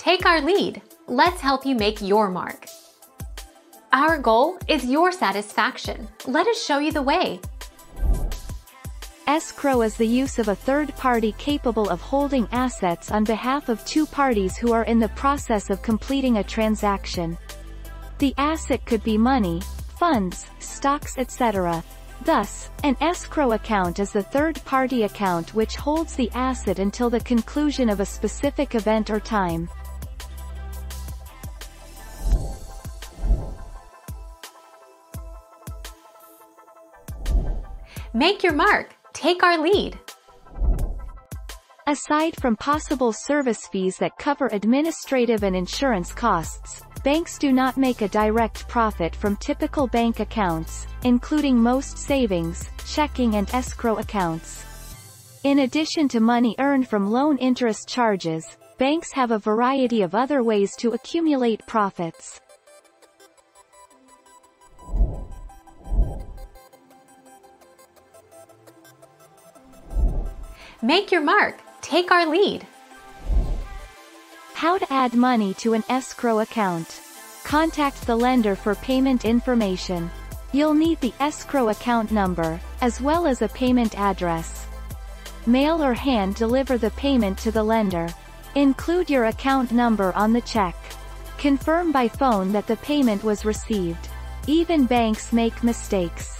take our lead. Let's help you make your mark. Our goal is your satisfaction. Let us show you the way. Escrow is the use of a third party capable of holding assets on behalf of two parties who are in the process of completing a transaction. The asset could be money, funds, stocks etc. Thus, an escrow account is the third-party account which holds the asset until the conclusion of a specific event or time. Make your mark. Take our lead. Aside from possible service fees that cover administrative and insurance costs, banks do not make a direct profit from typical bank accounts, including most savings, checking and escrow accounts. In addition to money earned from loan interest charges, banks have a variety of other ways to accumulate profits. Make your mark. Take our lead. How to add money to an escrow account. Contact the lender for payment information. You'll need the escrow account number, as well as a payment address. Mail or hand deliver the payment to the lender. Include your account number on the check. Confirm by phone that the payment was received. Even banks make mistakes.